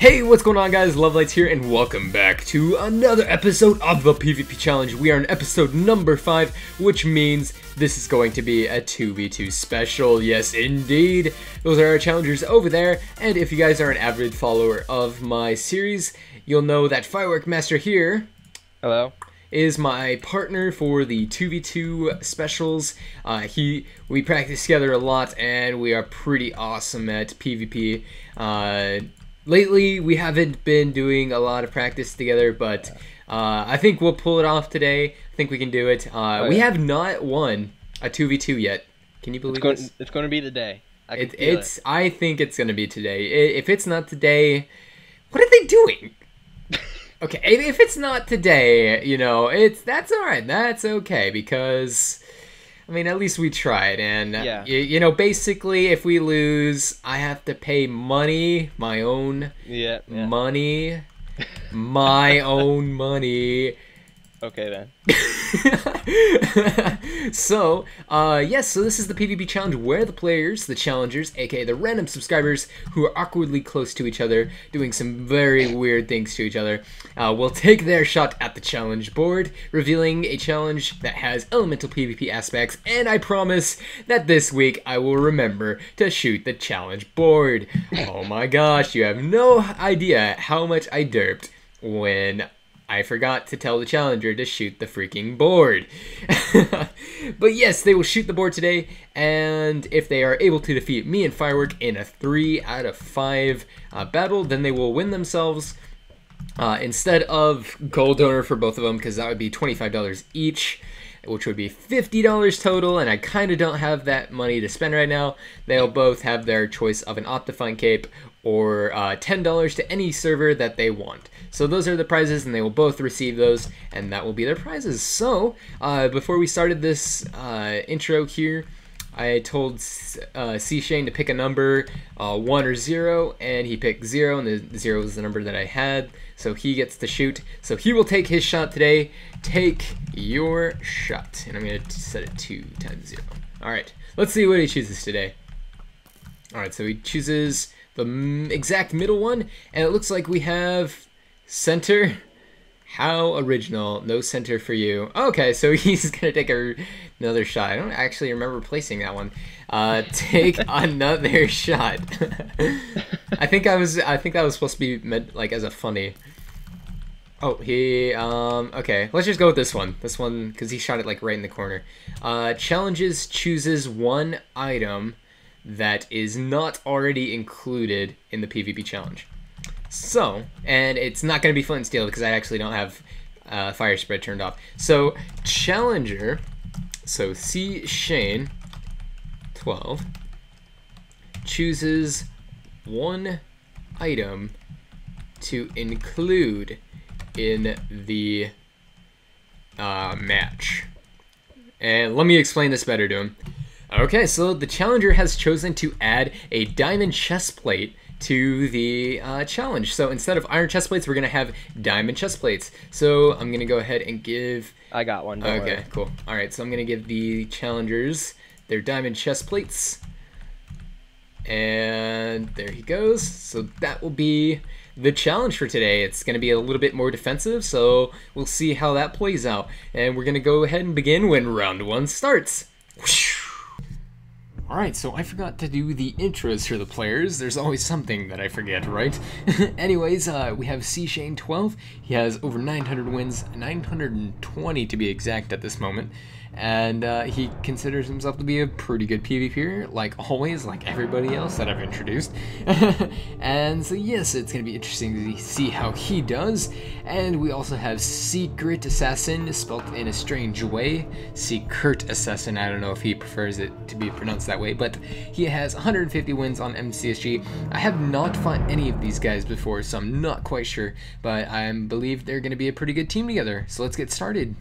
Hey, what's going on guys? Lovelights here and welcome back to another episode of the PvP Challenge. We are in episode number 5, which means this is going to be a 2v2 special. Yes, indeed. Those are our challengers over there, and if you guys are an avid follower of my series, you'll know that Firework Master here Hello. is my partner for the 2v2 specials. Uh, he we practice together a lot and we are pretty awesome at PvP. Uh, lately we haven't been doing a lot of practice together, but uh, I think we'll pull it off today. I think we can do it. Uh, Oh, we have not won a 2v2 yet. Can you believe It's going. this? It's going to be today. I It, it's. I think it's gonna be today. If it's not today, what are they doing? Okay, if if it's not today, you know, it's that's all right. That's okay because, I mean, at least we tried, and Yeah. you, you know, basically, if we lose, I have to pay money, my own. Yeah. yeah. money, my own money. Okay then. so, uh, yes, so this is the PvP challenge where the players, the challengers, aka the random subscribers who are awkwardly close to each other, doing some very weird things to each other, uh, will take their shot at the challenge board, revealing a challenge that has elemental PvP aspects, and I promise that this week I will remember to shoot the challenge board. Oh my gosh, you have no idea how much I derped when I forgot to tell the challenger to shoot the freaking board. but yes, they will shoot the board today, and if they are able to defeat me and Firework in a 3 out of 5 uh, battle, then they will win themselves. Uh, instead of gold donor for both of them, because that would be $25 each, which would be $50 total, and I kind of don't have that money to spend right now. They'll both have their choice of an Optifine cape or uh, $10 to any server that they want. So those are the prizes, and they will both receive those, and that will be their prizes. So uh, before we started this uh, intro here, I told uh, C Shane to pick a number, uh, one or zero, and he picked zero, and the zero is the number that I had. So he gets to shoot. So he will take his shot today. Take your shot, and I'm gonna set it to times zero. All right, let's see what he chooses today. All right, so he chooses the m- exact middle one, and it looks like we have center. How original. No center for you. Okay, so he's gonna take a, another shot. I don't actually remember placing that one. Uh, take another shot. I think I was. I think that was supposed to be meant like as a funny. Oh, he. Um. Okay, let's just go with this one. This one because he shot it like right in the corner. Uh, challenges chooses one item that is not already included in the PvP challenge. So, and it's not going to be flint and steel because I actually don't have uh, fire spread turned off. So, challenger, so C Shane, 12, chooses one item to include in the uh, match. And let me explain this better to him. Okay, so the challenger has chosen to add a diamond chest plate to the uh, challenge. So instead of iron chest plates, we're gonna have diamond chest plates. So I'm gonna go ahead and give. I got one. Don't Okay, worry. cool. All right, so I'm gonna give the challengers their diamond chest plates, and there he goes. So that will be the challenge for today. It's gonna be a little bit more defensive, so we'll see how that plays out. And we're gonna go ahead and begin when round one starts. Alright, so I forgot to do the intros for the players. There's always something that I forget, right? Anyways, uh, we have C Shane 12. He has over 900 wins, 920 to be exact at this moment. And uh, he considers himself to be a pretty good PvPer, like always, like everybody else that I've introduced. and so, yes, it's going to be interesting to see how he does. And we also have Secret Assassin, spelt in a strange way. Secret Assassin, I don't know if he prefers it to be pronounced that way, but he has 150 wins on MCSG. I have not fought any of these guys before, so I'm not quite sure, but I believe they're going to be a pretty good team together. So let's get started.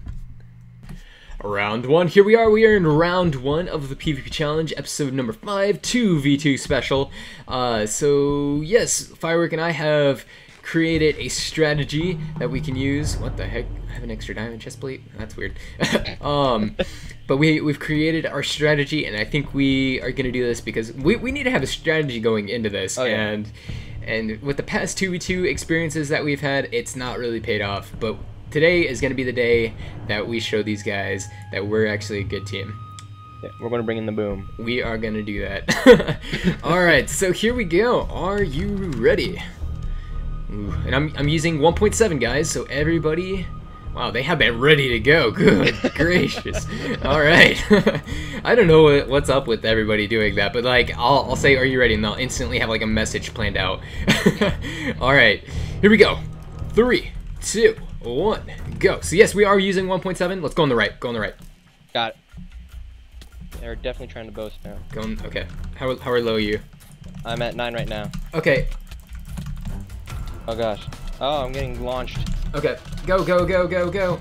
Round one. Here we are. We are in round one of the PvP challenge, episode number five, two v2 special. Uh, so yes, Firework and I have created a strategy that we can use. What the heck? I have an extra diamond chest plate. That's weird. um, but we we've created our strategy, and I think we are gonna do this because we, we need to have a strategy going into this, Oh, yeah. and And with the past 2v2 experiences that we've had, it's not really paid off. But today is going to be the day that we show these guys that we're actually a good team. Yeah, we're gonna bring in the boom. We are going to do that. Alright, so here we go. Are you ready? Ooh, and I'm, I'm using 1.7, guys, so everybody Wow, they have been ready to go. Good gracious. All right. I don't know what, what's up with everybody doing that, but like, I'll, I'll say, are you ready? And they'll instantly have like a message planned out. All right, here we go. Three, two, one, go. So yes, we are using 1.7. Let's go on the right. Go on the right. Got it. They're definitely trying to bow spam. Going, okay. How, how low are you? I'm at nine right now. Okay, Oh gosh. Oh, I'm getting launched. okay. Go, go, go, go, go.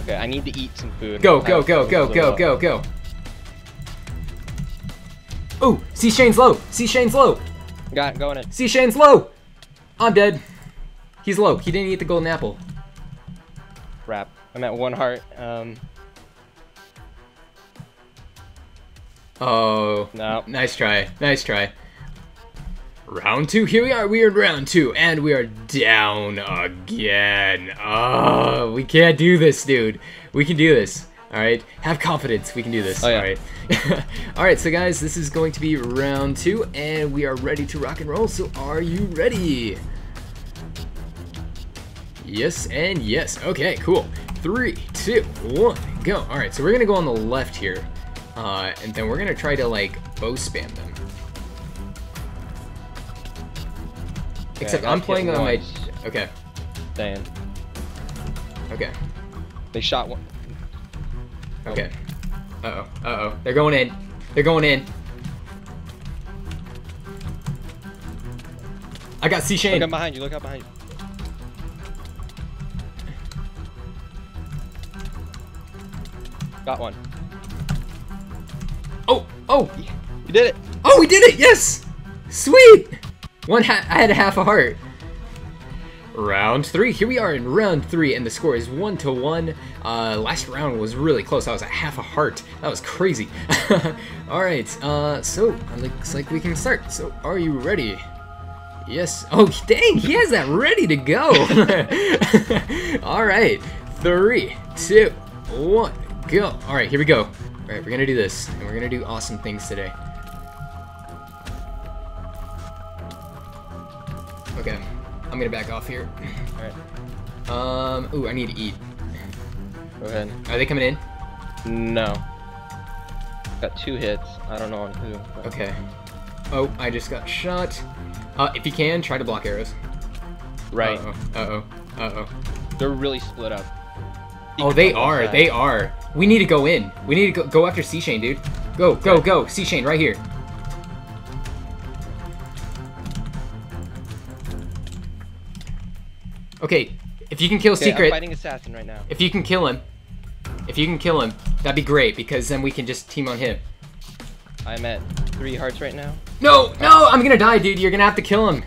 Okay, I need to eat some food. Go, I go, go, go, go, go, go. Oh, see Shane's low. C Shane's low. Got it, going in. C Shane's low. I'm dead. He's low. He didn't eat the golden apple. Crap. I'm at one heart. Um, Oh. No. Nice try. Nice try. Round two. Here we are. We are in round two, and we are down again. Oh, we can't do this, dude. We can do this. All right. Have confidence. We can do this. Oh, yeah. All right. All right. So, guys, this is going to be round two, and we are ready to rock and roll. So, are you ready? Yes and yes. Okay, cool. Three, two, one, go. All right, so we're gonna go on the left here, uh, and then we're gonna try to like bow spam them. Except I'm playing on my. Okay, Staying. okay, They shot one. okay. Uh oh, uh oh. They're going in. They're going in. I got C Look Shane. up behind you. Look out behind you. Got one. Oh, oh, You did it. Oh, we did it! Yes! Sweet! One ha- I had a half a heart. Round three. Here we are in round three, and the score is one to one. Uh, last round was really close. I was at half a heart. That was crazy. All right. Uh, so it looks like we can start. So, are you ready? Yes. Oh, dang! He has that ready to go. All right. Three, two, one, go. All right. Here we go. All right. We're gonna do this, and we're gonna do awesome things today. Okay, I'm gonna back off here. Alright. Um, ooh, I need to eat. Go ahead. Are they coming in? No. Got two hits. I don't know on who. but- Okay. Oh, I just got shot. Uh, if you can, try to block arrows. Right. Uh-oh. Uh-oh. Uh-oh. They're really split up. Oh, they are. side. They are. We need to go in. We need to go, go after C Shane, dude. Go, go, Okay. go. C Shane, right here. Okay, if you can kill Okay, Secret, I'm fighting assassin right now. If you can kill him, if you can kill him, that'd be great because then we can just team on him. I'm at three hearts right now. No, no, I'm gonna die, dude. You're gonna have to kill him.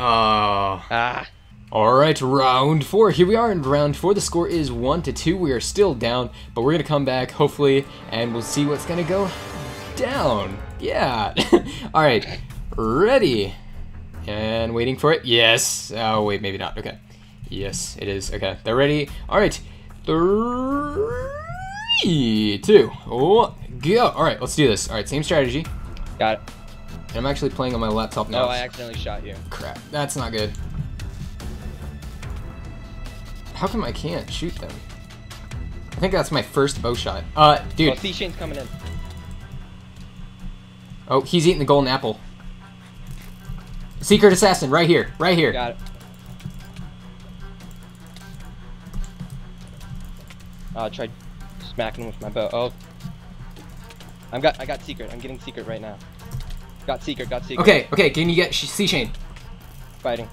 Oh. Ah. All right, round four. Here we are in round four. The score is one to two. We are still down, but we're gonna come back hopefully, and we'll see what's gonna go down. Yeah. All right, ready and waiting for it. Yes. Oh wait, maybe not. Okay. Yes, it is. Okay, they're ready. All right, three, two, one, go. All right, let's do this. All right, same strategy. Got it. And I'm actually playing on my laptop now. No, I accidentally shot you. Crap, that's not good. How come I can't shoot them? I think that's my first bow shot. Uh, Oh, dude. C Shane's coming in. Oh, he's eating the golden apple. Secret assassin, right here, right here. Got it. Oh, I tried smacking him with my bow. Oh. I'm got I got secret. I'm getting secret right now. Got secret, got secret. Okay, okay, can you get Sh- C Shane? Fighting.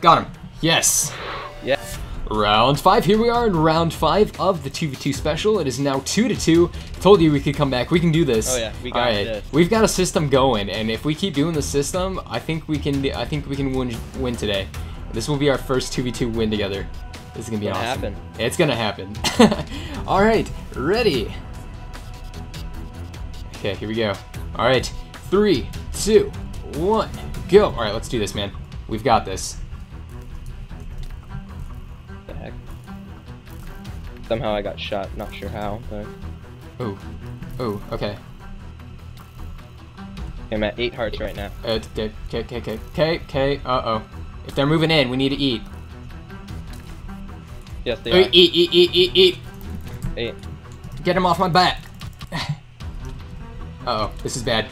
Got him. Yes. Yeah. Round five. Here we are in round five of the 2v2 special. It is now 2 to 2. Told you we could come back. We can do this. Oh, yeah, we got Alright, this. We've got a system going, and if we keep doing the system, I think we can I think we can win win today. This will be our first 2v2 win together. This is gonna be Gonna awesome. happen. It's gonna happen. Alright, ready. Okay, here we go. All right, three, two, one, go. All right, let's do this, man. We've got this. The heck? Somehow I got shot. Not sure how, but Oh, oh, okay. I'm at eight hearts right now. Uh, Okay, okay, okay, okay. Uh oh. If they're moving in, we need to eat. Yes, they Eat, are. eat, eat, eat, eat, eat. Eight. Get him off my back. Uh oh, this is bad.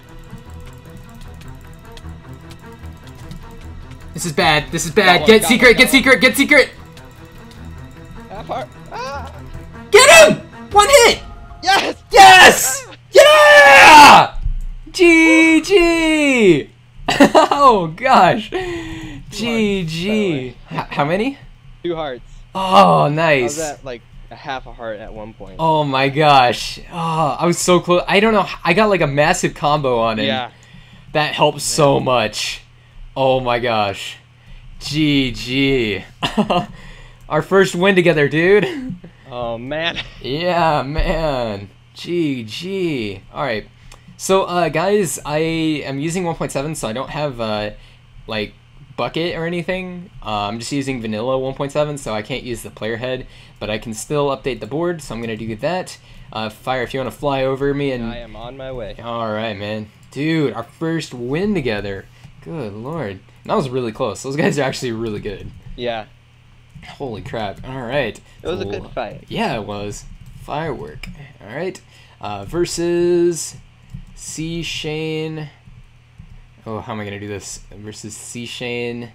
This is bad. This is bad. one, Get secret. one, Get secret. Get secret. Heart. Ah! Get him! One hit. Yes! Yes! Yeah! GG! oh gosh. GG. H- how many? Two hearts. Oh, I was nice. like a half a heart at one point. Oh my gosh. Oh, I was so close. I don't know. I got like a massive combo on it. yeah. That helps so much. Oh my gosh. GG. Our first win together, dude. Oh man. Yeah, man. GG. Alright. So, uh, guys, I am using 1.7, so I don't have, uh, like, Bukkit or anything. Uh, I'm just using vanilla 1.7, so I can't use the player head, but I can still update the board, so I'm going to do that. Uh, Fire, if you want to fly over me and... I am on my way. Alright, man. Dude, our first win together. Good lord. That was really close. Those guys are actually really good. Yeah. Holy crap. Alright. It was a good fight. Yeah, it was. Firework. Alright. Uh, versus C Shane. Oh, how am I going to do this? Versus C Shane.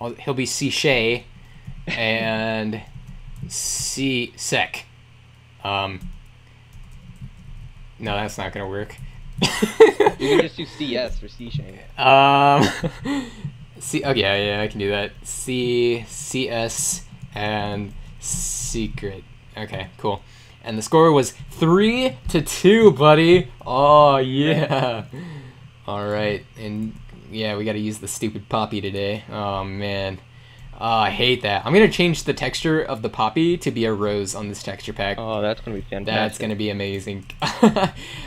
Oh, he'll be C Shay. And C Sec. Um. No, that's not going to work. You can just do CS for C Shane. Um, C. Oh yeah, yeah, I can do that. C, CS, and secret. Okay, cool. And the score was three to two, buddy. Oh yeah. All right, and yeah, we got to use the stupid poppy today. Oh man. Oh, I hate that. I'm gonna change the texture of the poppy to be a rose on this texture pack. Oh, that's gonna be fantastic. That's gonna be amazing.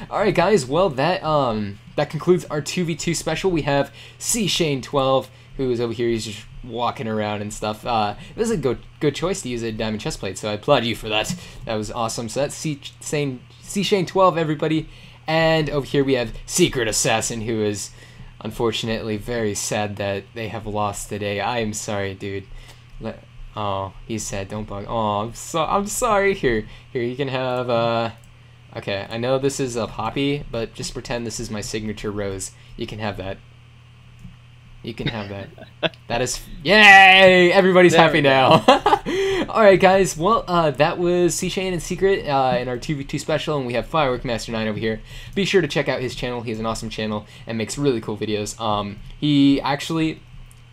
All right, guys. Well, that um that concludes our two v two special. We have C Shane twelve, who is over here. He's just walking around and stuff. Uh, it was a good good choice to use a diamond chest plate, so I applaud you for that. That was awesome. So that's C Shane C Shane twelve, everybody. And over here we have Secret Assassin, who is unfortunately very sad that they have lost today. I am sorry, dude. Let, oh, he said, "Don't bug." Oh, I'm so I'm sorry. Here, here you can have. Uh, okay, I know this is a poppy, but just pretend this is my signature rose. You can have that. You can have that. that is yay! Everybody's There happy now. All right, guys. Well, uh, that was C Shane and Secret uh, in our two v two special, and we have Firework Master Nine over here. Be sure to check out his channel. He has an awesome channel and makes really cool videos. Um, he actually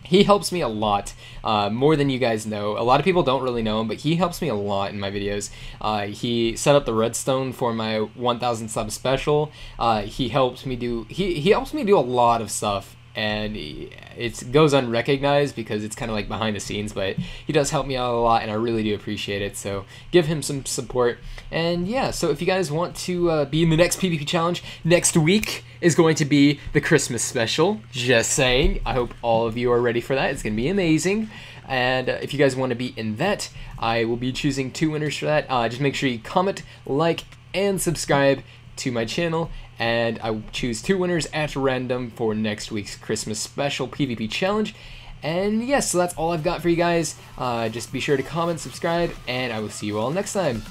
he helps me a lot uh, more than you guys know a lot of people don't really know him but he helps me a lot in my videos uh, he set up the redstone for my 1000 sub special uh, he helps me do he, he helps me do a lot of stuff and it goes unrecognized because it's kind of like behind the scenes but he does help me out a lot and i really do appreciate it so give him some support. And yeah so if you guys want to uh, be in the next pvp challenge next week is going to be the christmas special. Just saying. I hope all of you are ready for that. It's going to be amazing. And uh, if you guys want to be in that i will be choosing two winners for that. Uh, just make sure you comment like and subscribe to my channel and I choose two winners at random for next week's Christmas special PvP challenge. And yes, so that's all I've got for you guys. Uh, just be sure to comment, subscribe, and I will see you all next time.